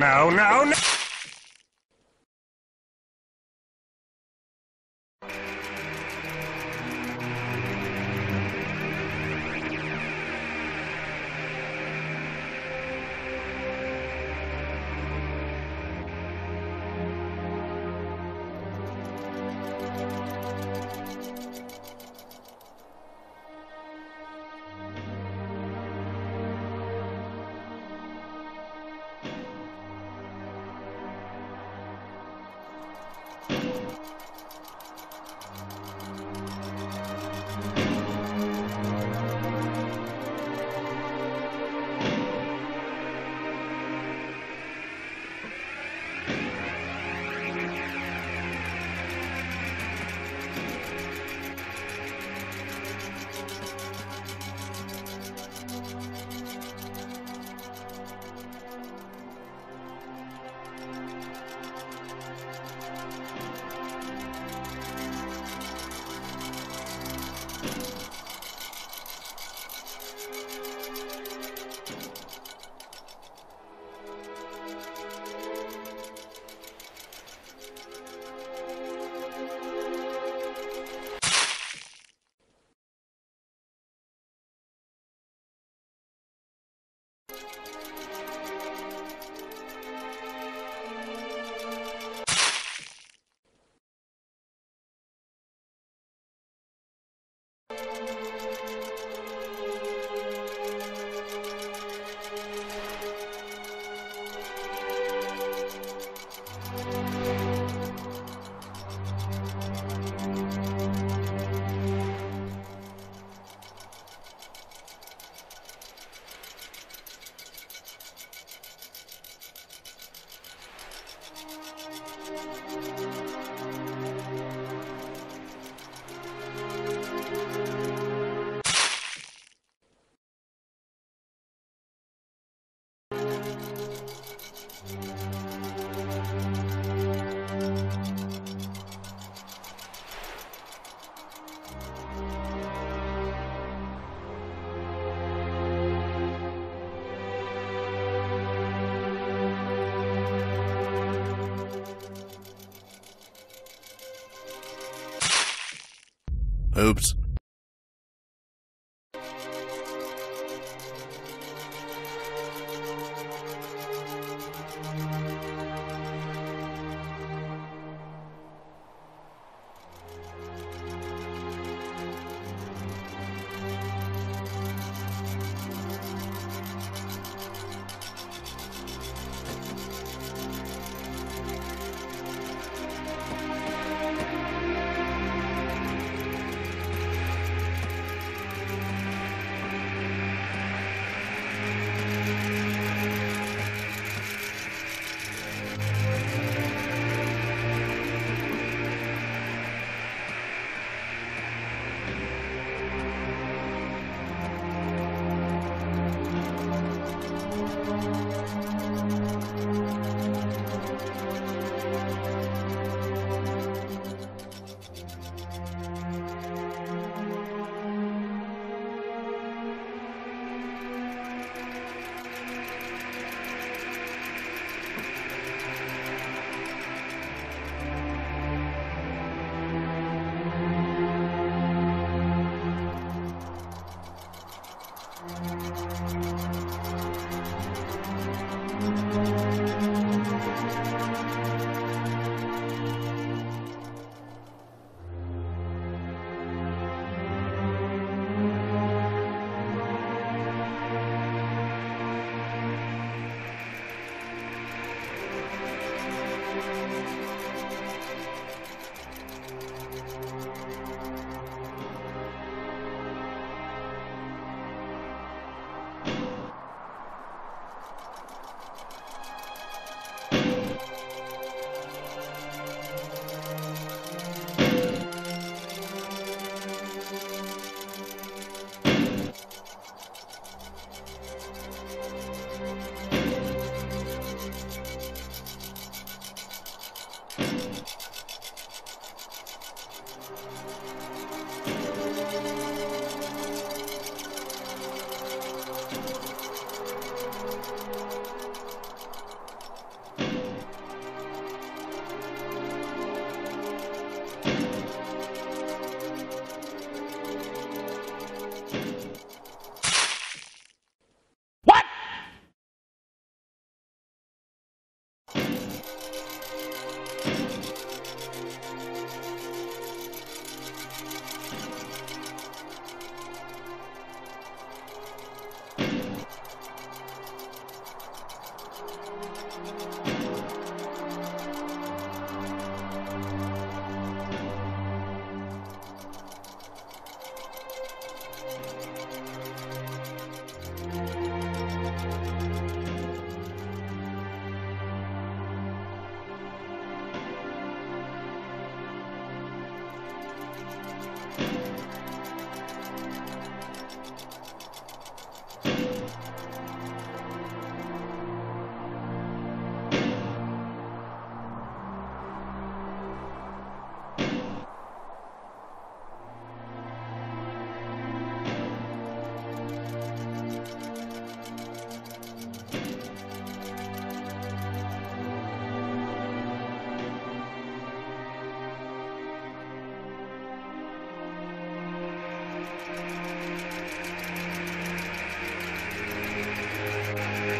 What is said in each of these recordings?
No, no, no! Oops. Thank you.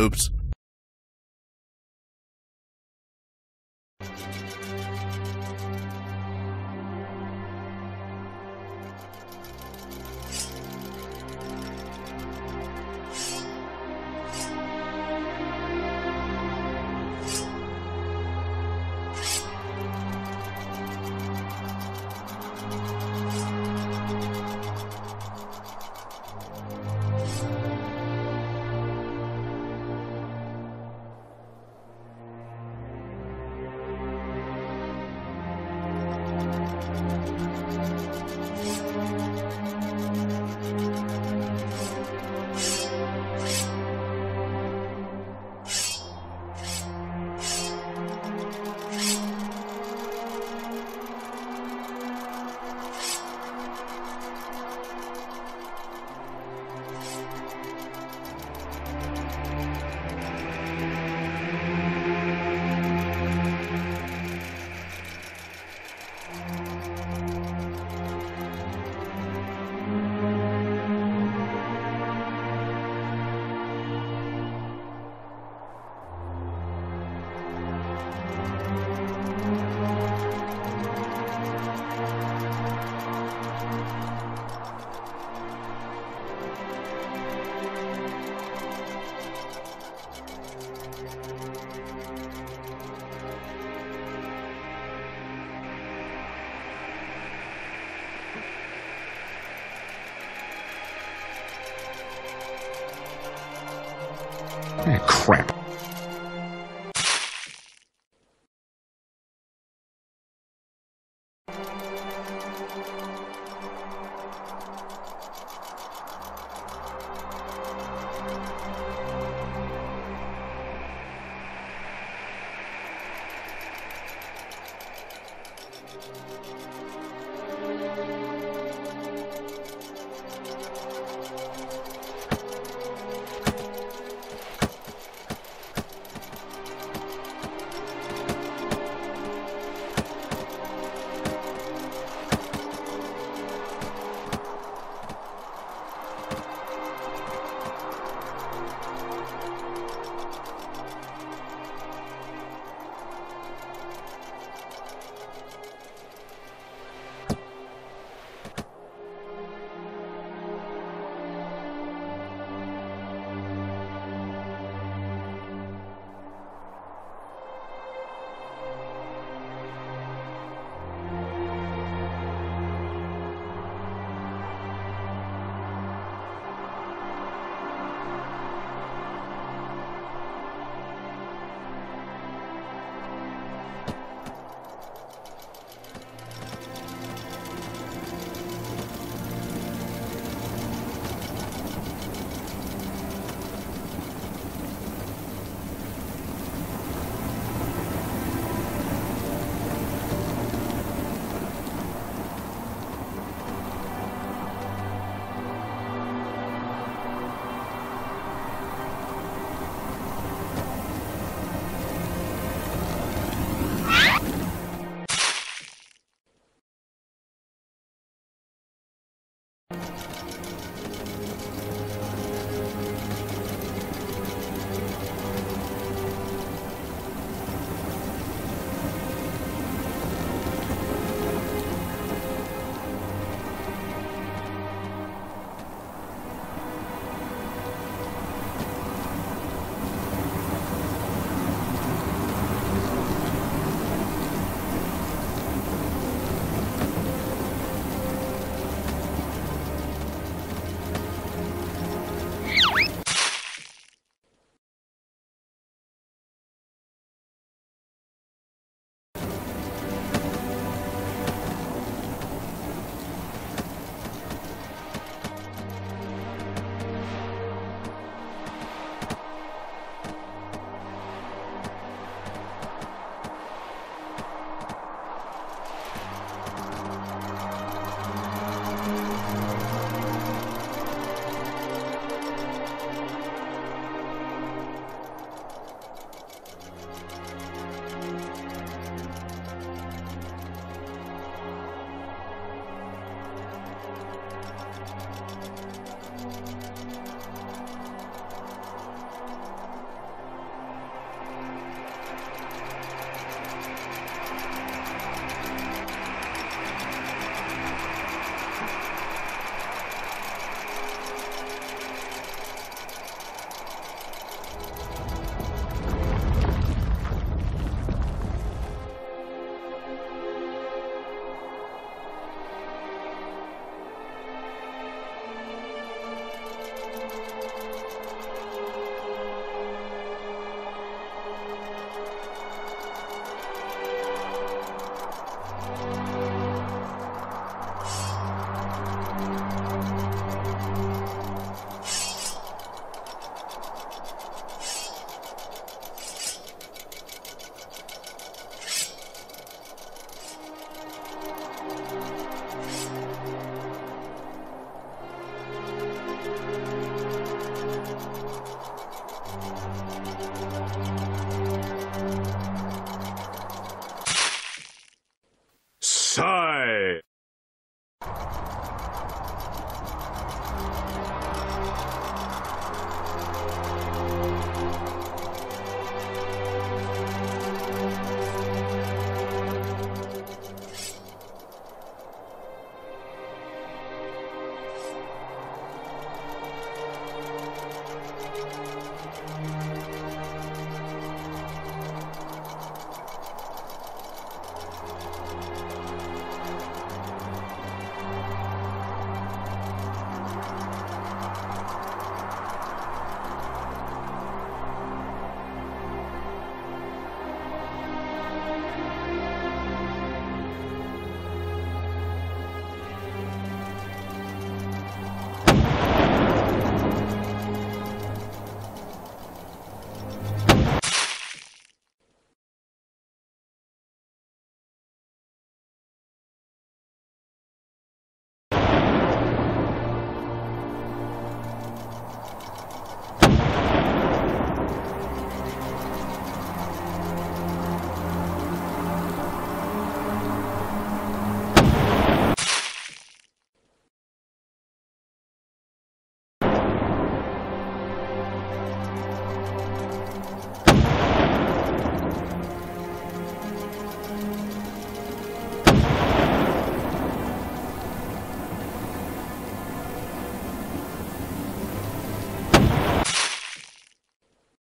Oops.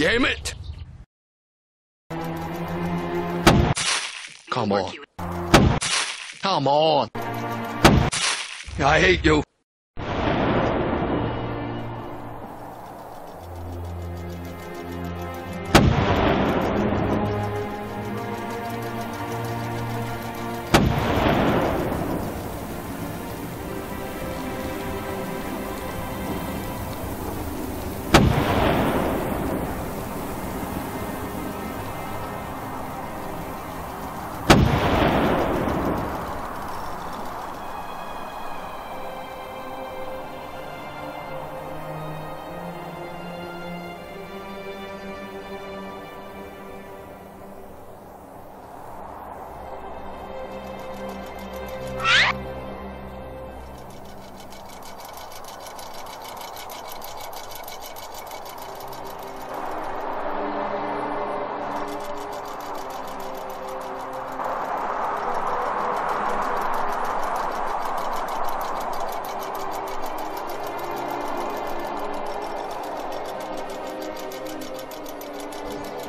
Damn it! Come on. Come on. I hate you.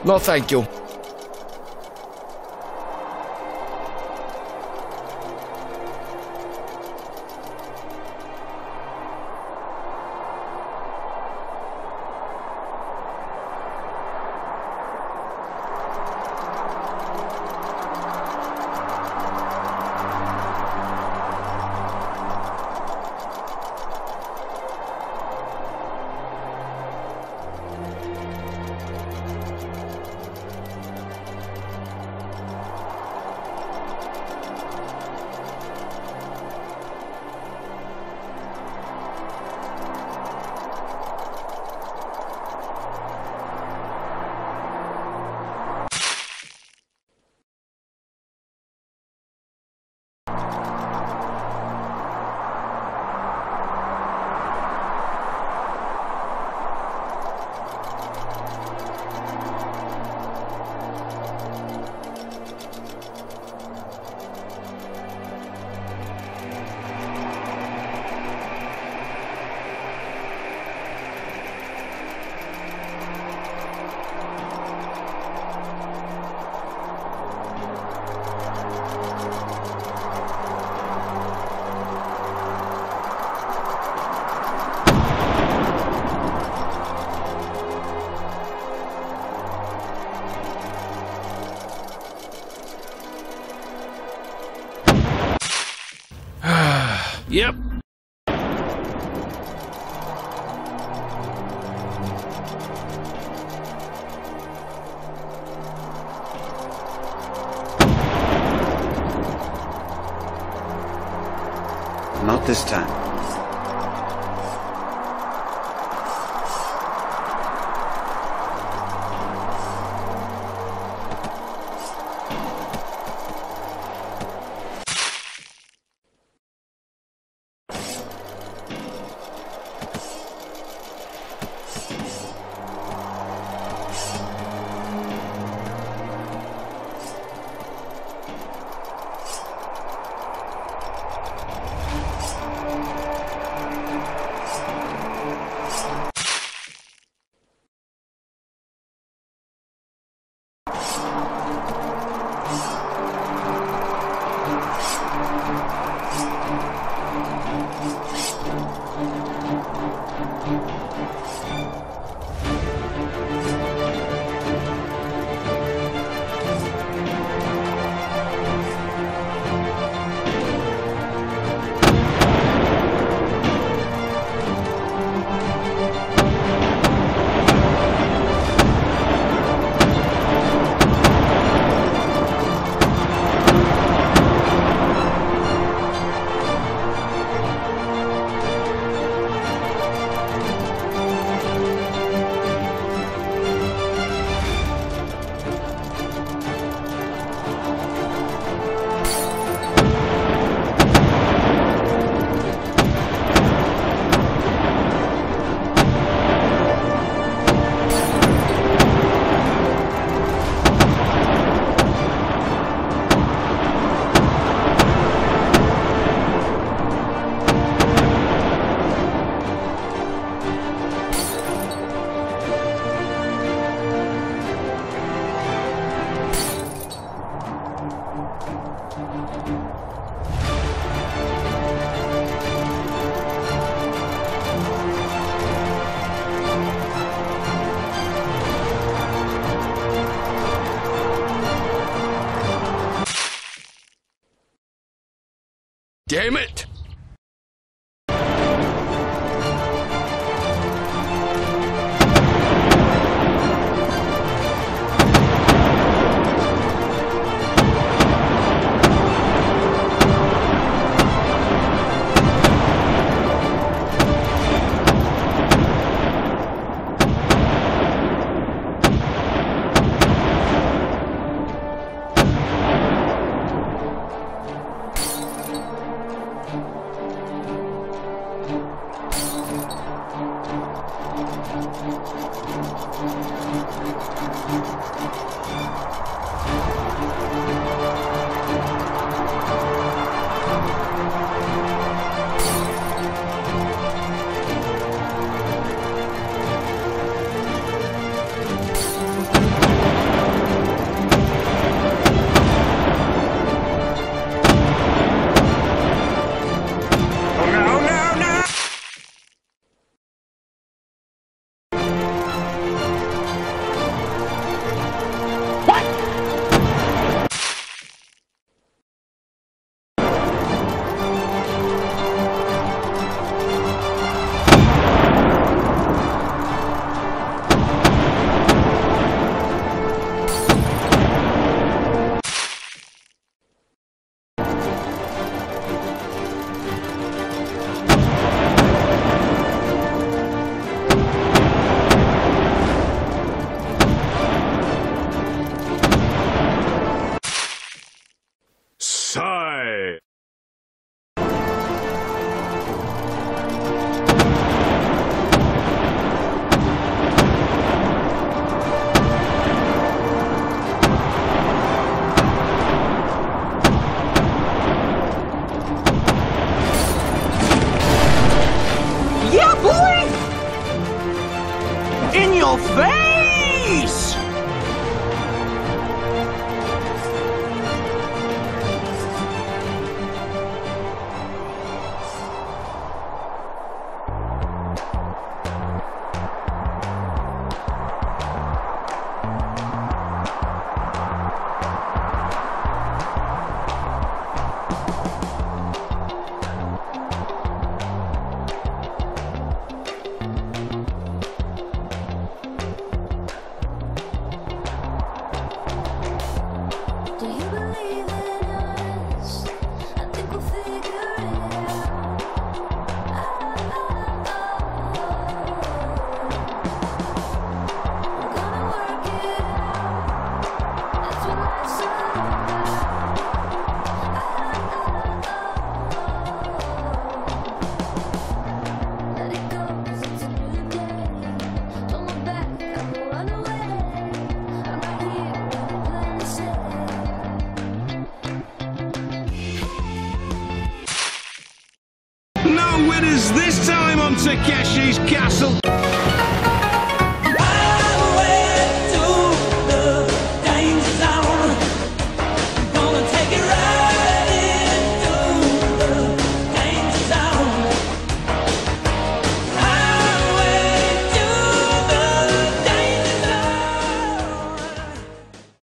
No, thank you. Not this time. Damn it!